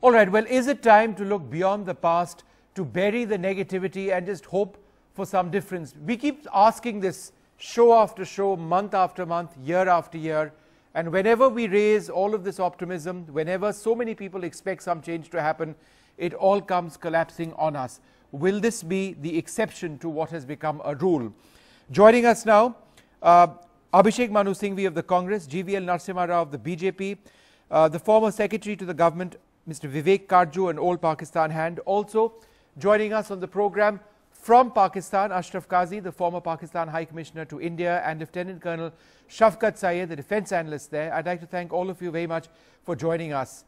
All right, well, is it time to look beyond the past, to bury the negativity and just hope for some difference? We keep asking this show after show, month after month, year after year. And whenever we raise all of this optimism, whenever so many people expect some change to happen, it all comes collapsing on us. Will this be the exception to what has become a rule? Joining us now, uh, Abhishek Manu Singhvi of the Congress, GVL Narasimha Rao of the BJP, uh, the former secretary to the government, Mr. Vivek Katju, an old Pakistan hand. Also joining us on the program from Pakistan, Ashraf Qazi, the former Pakistan High Commissioner to India, and Lieutenant Colonel Shafkat Syed, the defense analyst there. I'd like to thank all of you very much for joining us.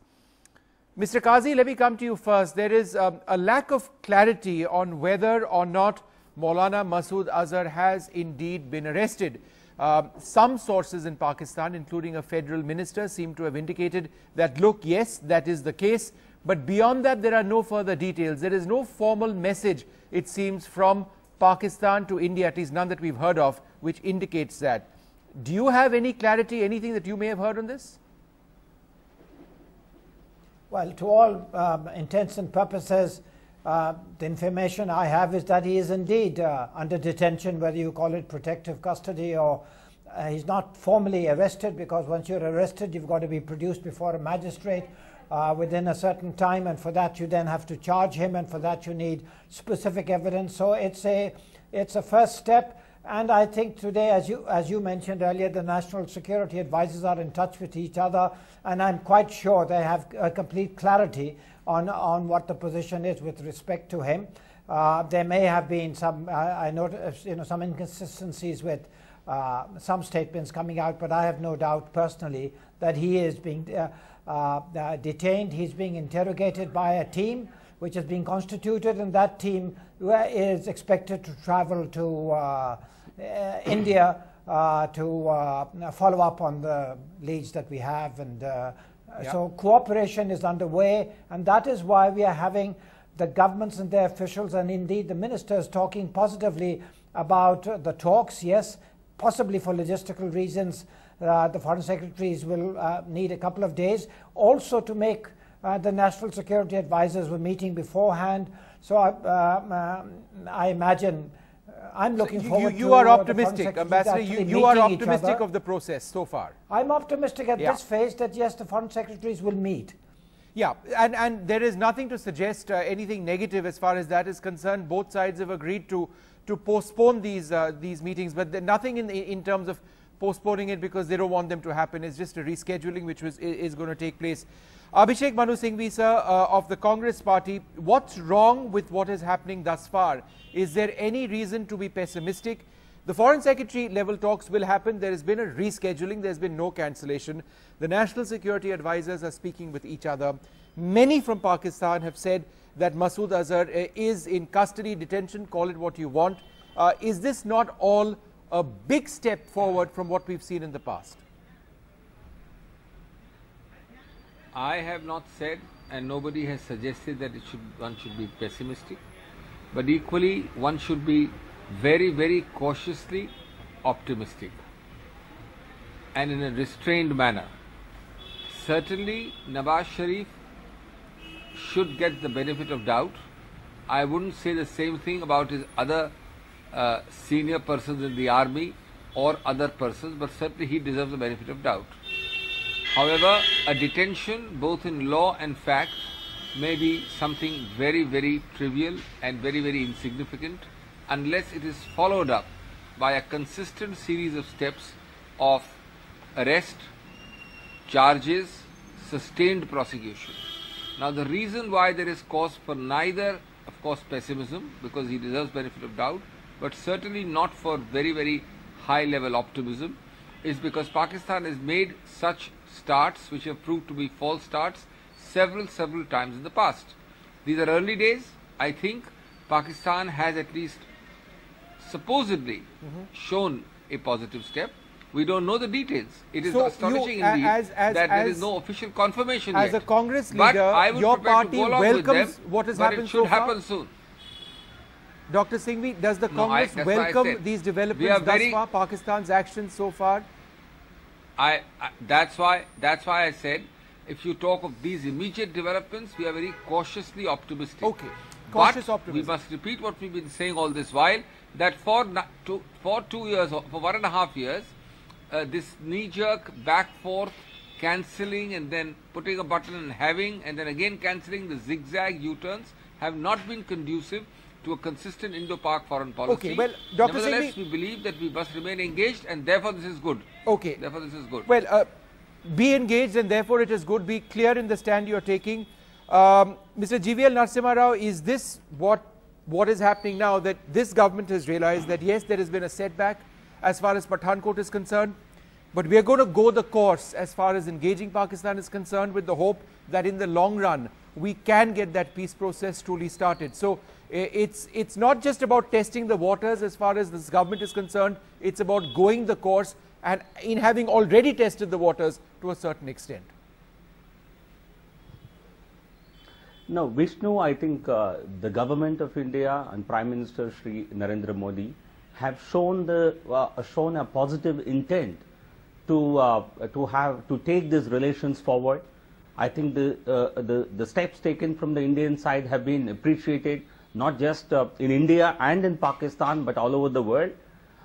Mr. Qazi, let me come to you first. There is um, a lack of clarity on whether or not Maulana Masood Azhar has indeed been arrested. Uh, some sources in Pakistan, including a federal minister, seem to have indicated that, look, yes, that is the case. But beyond that, there are no further details. There is no formal message, it seems, from Pakistan to India, at least none that we've heard of, which indicates that. Do you have any clarity, anything that you may have heard on this? Well, to all um, intents and purposes, uh, the information I have is that he is indeed uh, under detention, whether you call it protective custody or uh, he's not formally arrested because once you're arrested, you've got to be produced before a magistrate uh, within a certain time, and for that you then have to charge him, and for that you need specific evidence. So it's a it's a first step. And I think today, as you, as you mentioned earlier, the national security advisors are in touch with each other, and I'm quite sure they have a complete clarity on, on what the position is with respect to him. Uh, there may have been some, uh, I noticed, you know, some inconsistencies with uh, some statements coming out, but I have no doubt personally that he is being uh, uh, uh, detained. He's being interrogated by a team which has been constituted, and that team is expected to travel to India to follow up on the leads that we have and yeah. So cooperation is underway, and that is why we are having the governments and their officials, and indeed the ministers, talking positively about the talks. Yes, possibly for logistical reasons, uh, the foreign secretaries will uh, need a couple of days. Also, to make uh, the national security advisors were meeting beforehand. So I, uh, I imagine I'm looking so you, forward you, you are optimistic, Ambassador. You, you are optimistic of the process so far. I'm optimistic at yeah. this phase that yes, the foreign secretaries will meet. Yeah, and, and there is nothing to suggest uh, anything negative as far as that is concerned. Both sides have agreed to to postpone these uh, these meetings, but nothing in in terms of postponing it because they don't want them to happen. It's just a rescheduling which was is going to take place. Abhishek Manu Singhvi, sir, uh, of the Congress party, what's wrong with what is happening thus far? Is there any reason to be pessimistic? The foreign secretary level talks will happen. There has been a rescheduling. There's been no cancellation. The national security advisors are speaking with each other. Many from Pakistan have said that Masood Azhar uh, is in custody, detention, call it what you want. Uh, is this not all a big step forward from what we've seen in the past? I have not said and nobody has suggested that it should one should be pessimistic but equally one should be very very cautiously optimistic and in a restrained manner. Certainly Nawaz Sharif should get the benefit of doubt. I wouldn't say the same thing about his other uh, senior persons in the army or other persons but certainly he deserves the benefit of doubt. However, a detention both in law and fact may be something very, very trivial and very, very insignificant unless it is followed up by a consistent series of steps of arrest, charges, sustained prosecution. Now, the reason why there is cause for neither, of course, pessimism, because he deserves benefit of doubt, but certainly not for very, very high level optimism, is because Pakistan has made such starts which have proved to be false starts several, several times in the past. These are early days. I think Pakistan has at least supposedly mm -hmm. shown a positive step. We don't know the details. It is so astonishing you, indeed as, as, that as, there is no official confirmation as yet. a Congress leader, your party welcomes them, what has happened it should so happen soon. Dr. Singhvi, does the Congress no, I, welcome these developments thus far, Pakistan's actions so far? I, I, that's why that's why I said if you talk of these immediate developments, we are very cautiously optimistic. Okay. Cautious but optimism. we must repeat what we've been saying all this while, that for, two, for two years, or for one and a half years, uh, this knee-jerk back forth cancelling and then putting a button and having and then again cancelling the zigzag U-turns have not been conducive to a consistent Indo-Pak foreign policy. Okay, well, Dr. Nevertheless, Singhvi- we believe that we must remain engaged and therefore this is good. Okay. Therefore this is good. Well, uh, be engaged and therefore it is good. Be clear in the stand you are taking. Um, Mr. GVL Narasimha Rao, is this what, what is happening now that this government has realized that yes, there has been a setback as far as Pathankot is concerned, but we are going to go the course as far as engaging Pakistan is concerned with the hope that in the long run we can get that peace process truly started. So it's, it's not just about testing the waters as far as this government is concerned, it's about going the course and in having already tested the waters to a certain extent. No, Vishnu, I think uh, the government of India and Prime Minister Shri Narendra Modi have shown the uh, shown a positive intent to uh, to have to take these relations forward. I think the uh, the the steps taken from the Indian side have been appreciated not just uh, in India and in Pakistan but all over the world.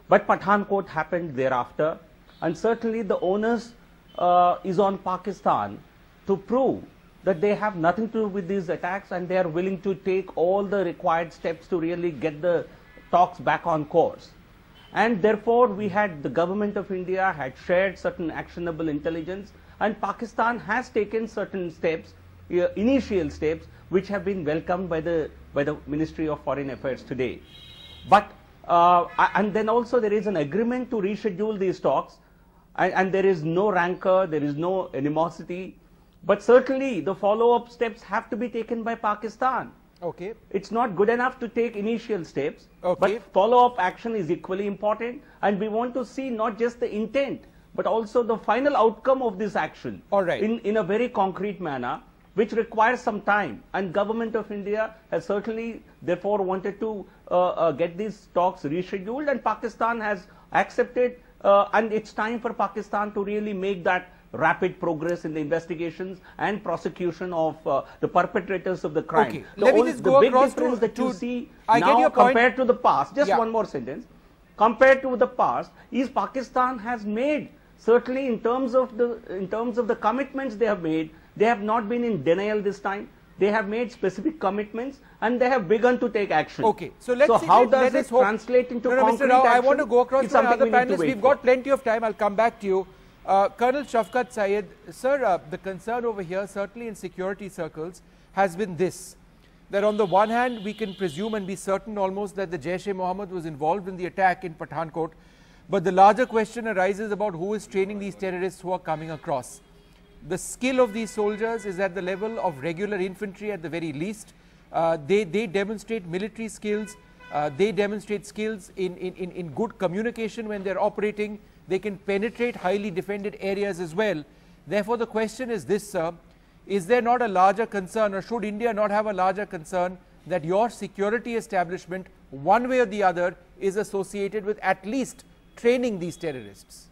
But Pathankot happened thereafter, and certainly the onus uh, is on Pakistan to prove that they have nothing to do with these attacks and they are willing to take all the required steps to really get the talks back on course. And therefore, we had the government of India had shared certain actionable intelligence, and Pakistan has taken certain steps, uh, initial steps, which have been welcomed by the by the Ministry of Foreign Affairs today. But uh, and then also there is an agreement to reschedule these talks, and, and there is no rancor, there is no animosity. But certainly the follow-up steps have to be taken by Pakistan. Okay. It's not good enough to take initial steps, Okay. but follow-up action is equally important, and we want to see not just the intent, but also the final outcome of this action All right. in, in a very concrete manner, which requires some time. And government of India has certainly, therefore, wanted to uh, uh, get these talks rescheduled, and Pakistan has accepted, uh, and it's time for Pakistan to really make that rapid progress in the investigations and prosecution of uh, the perpetrators of the crime. Okay, The, let me just go big across to- difference that you to- see I get now compared to the past, just Yeah. one more sentence, compared to the past, is Pakistan has made certainly in terms of the in terms of the commitments they have made, they have not been in denial this time. They have made specific commitments and they have begun to take action. Okay, so let's so see, how does it translate into no, no, concrete Mr. Rao, I want to go across It's to another panelist. We've for. got plenty of time. I'll come back to you. Uh, Colonel Shafkat Syed, sir, uh, the concern over here, certainly in security circles, has been this. That on the one hand, we can presume and be certain almost that the Jaish-e-Mohammed was involved in the attack in Pathankot. But the larger question arises about who is training these terrorists who are coming across. The skill of these soldiers is at the level of regular infantry at the very least. Uh, they, they demonstrate military skills. Uh, they demonstrate skills in, in, in good communication when they're operating. They can penetrate highly defended areas as well. Therefore, the question is this, sir. Is there not a larger concern, or should India not have a larger concern that your security establishment, one way or the other, is associated with at least training these terrorists?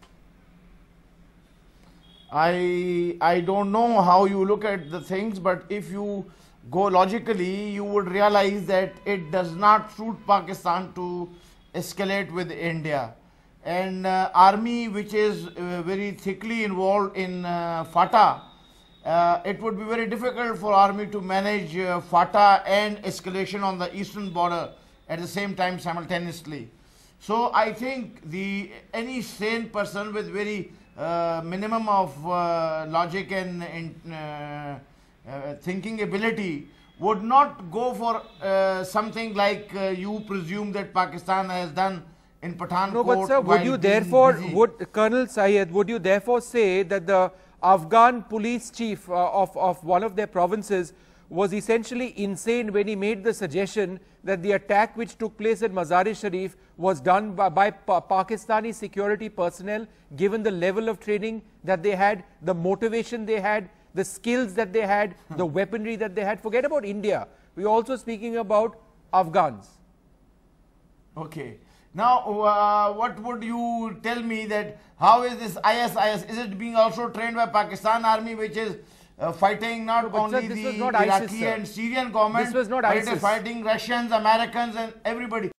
I I don't know how you look at the things, but if you go logically, you would realize that it does not suit Pakistan to escalate with India. And uh, army, which is uh, very thickly involved in uh, FATA, uh, it would be very difficult for army to manage uh, FATA and escalation on the eastern border at the same time simultaneously. So I think the any sane person with very uh, minimum of logic and, and thinking ability would not go for something like you presume that Pakistan has done in Pathankot. No, but sir, would you therefore, busy. would Colonel Syed, would you therefore say that the Afghan police chief uh, of, of one of their provinces was essentially insane when he made the suggestion that the attack which took place at Mazar-e Sharif was done by, by Pa- Pakistani security personnel, given the level of training that they had, the motivation they had, the skills that they had, the weaponry that they had. Forget about India. We're also speaking about Afghans. Okay. Now, uh, what would you tell me that how is this ISIS? Is it being also trained by Pakistan army, which is uh, fighting not No, sir, only this the ISIS, Iraqi sir. and Syrian government, This was not but it ISIS. is fighting Russians, Americans, and everybody.